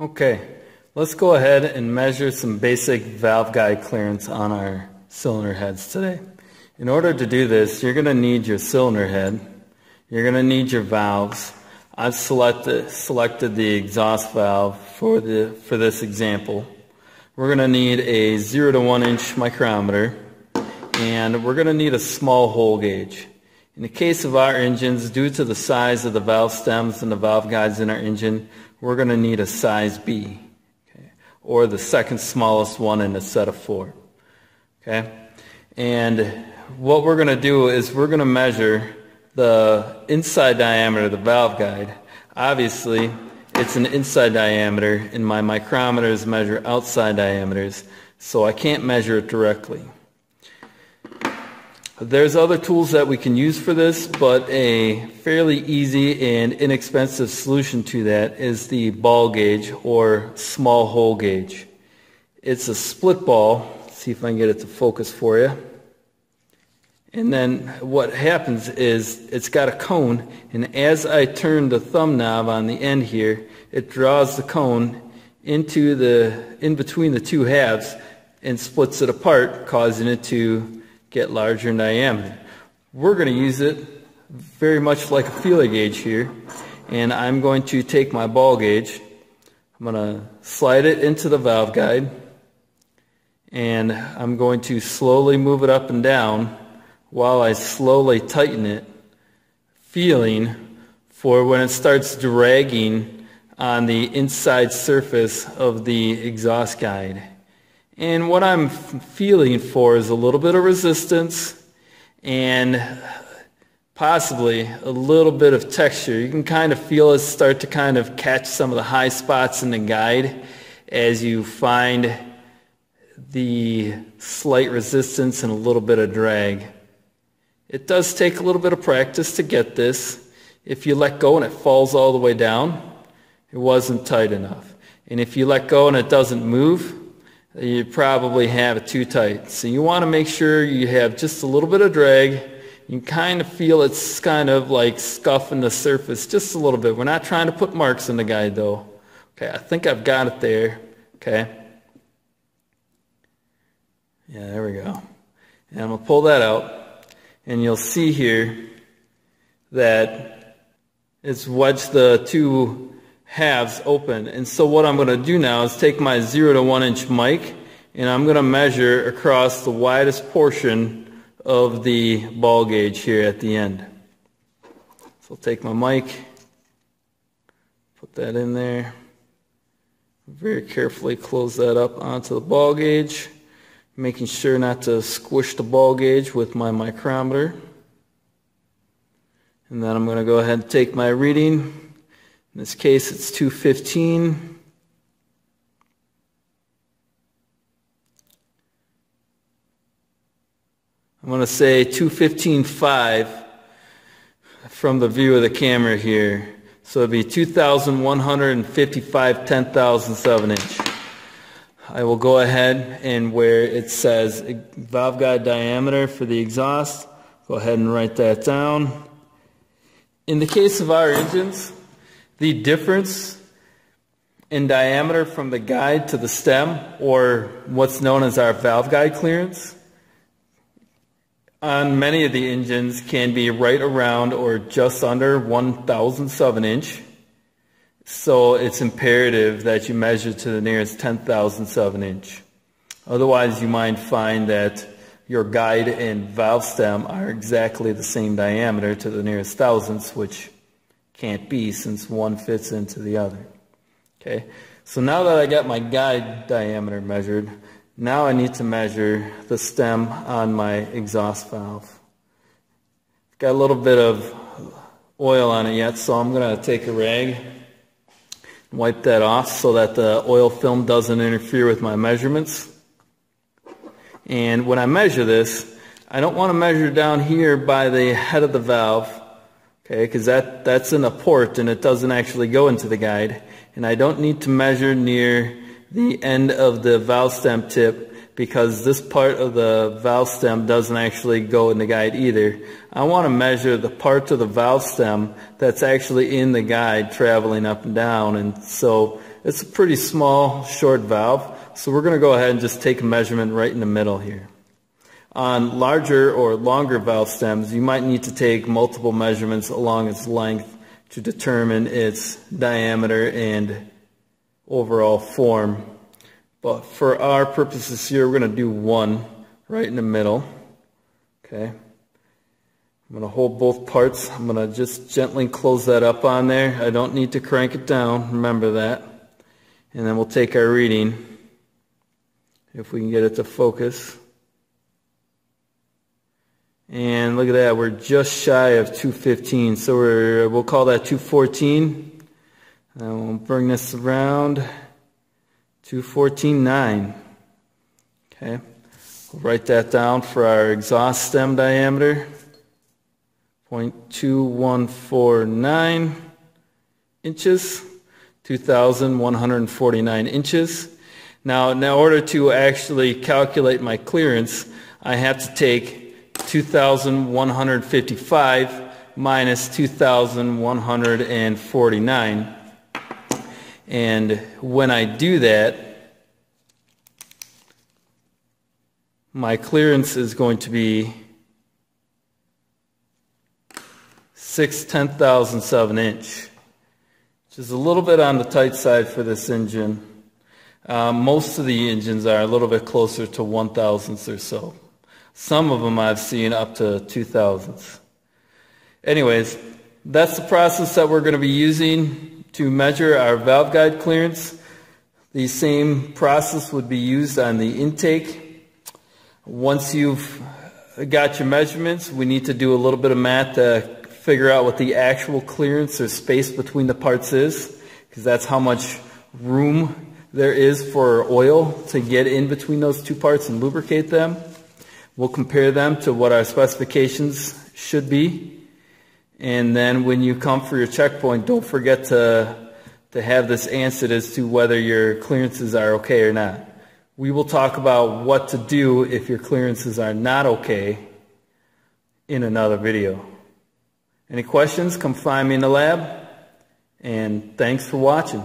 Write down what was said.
Okay, let's go ahead and measure some basic valve guide clearance on our cylinder heads today. In order to do this, you're going to need your cylinder head, you're going to need your valves. I've selected, selected the exhaust valve for, the, for this example. We're going to need a 0 to 1 inch micrometer and we're going to need a small hole gauge. In the case of our engines, due to the size of the valve stems and the valve guides in our engine, we're going to need a size B, okay, or the second smallest one in a set of four. Okay, and what we're going to do is we're going to measure the inside diameter of the valve guide. Obviously, it's an inside diameter, and my micrometers measure outside diameters, so I can't measure it directly. There's other tools that we can use for this, but a fairly easy and inexpensive solution to that is the ball gauge or small hole gauge. It's a split ball. Let's see if I can get it to focus for you. And then what happens is it's got a cone, and as I turn the thumb knob on the end here, it draws the cone into the in between the two halves and splits it apart, causing it to get larger in diameter. We're going to use it very much like a feeler gauge here. And I'm going to take my ball gauge. I'm going to slide it into the valve guide. And I'm going to slowly move it up and down while I slowly tighten it, feeling for when it starts dragging on the inside surface of the exhaust guide. And what I'm feeling for is a little bit of resistance and possibly a little bit of texture. You can kind of feel it start to kind of catch some of the high spots in the guide as you find the slight resistance and a little bit of drag. It does take a little bit of practice to get this. If you let go and it falls all the way down, it wasn't tight enough. And if you let go and it doesn't move, you probably have it too tight. So you want to make sure you have just a little bit of drag. You kind of feel it's kind of like scuffing the surface just a little bit. We're not trying to put marks in the guide though. Okay, I think I've got it there. Okay. Yeah, there we go. And I'm going to pull that out. And you'll see here that it's wedged the two halves open. And so what I'm going to do now is take my 0 to 1 inch mic and I'm going to measure across the widest portion of the ball gauge here at the end. So I'll take my mic, put that in there, very carefully close that up onto the ball gauge, making sure not to squish the ball gauge with my micrometer. And then I'm going to go ahead and take my reading in this case, it's 215. I'm going to say 215.5 from the view of the camera here. So it'd be 2,155 10,007 inch. I will go ahead and where it says valve guide diameter for the exhaust, go ahead and write that down. In the case of our engines, the difference in diameter from the guide to the stem, or what's known as our valve guide clearance, on many of the engines can be right around or just under 1 thousandth of an inch. So it's imperative that you measure to the nearest 10 thousandths of an inch. Otherwise, you might find that your guide and valve stem are exactly the same diameter to the nearest thousandths, which can't be since one fits into the other. Okay, so now that I got my guide diameter measured, now I need to measure the stem on my exhaust valve. Got a little bit of oil on it yet, so I'm going to take a rag and wipe that off so that the oil film doesn't interfere with my measurements. And when I measure this, I don't want to measure down here by the head of the valve okay, because that, that's in a port and it doesn't actually go into the guide. And I don't need to measure near the end of the valve stem tip because this part of the valve stem doesn't actually go in the guide either. I want to measure the part of the valve stem that's actually in the guide traveling up and down. And so it's a pretty small, short valve. So we're going to go ahead and just take a measurement right in the middle here. On larger or longer valve stems, you might need to take multiple measurements along its length to determine its diameter and overall form. But for our purposes here, we're going to do one right in the middle. Okay. I'm going to hold both parts. I'm going to just gently close that up on there. I don't need to crank it down. Remember that. And then we'll take our reading. If we can get it to focus. And look at that, we're just shy of 215. So we're, we'll call that 214. And uh, we'll bring this around 214.9. Okay. We'll write that down for our exhaust stem diameter. 0.2149 inches. 2,149 inches. Now, in order to actually calculate my clearance, I have to take 2,155 minus 2,149. And when I do that, my clearance is going to be 6 ten thousand seven inch, which is a little bit on the tight side for this engine. Uh, most of the engines are a little bit closer to one thousandths or so. Some of them I've seen up to 2000s. Anyways, that's the process that we're going to be using to measure our valve guide clearance. The same process would be used on the intake. Once you've got your measurements, we need to do a little bit of math to figure out what the actual clearance or space between the parts is, because that's how much room there is for oil to get in between those two parts and lubricate them. We'll compare them to what our specifications should be. And then when you come for your checkpoint, don't forget to, to have this answered as to whether your clearances are okay or not. We will talk about what to do if your clearances are not okay in another video. Any questions, come find me in the lab. And thanks for watching.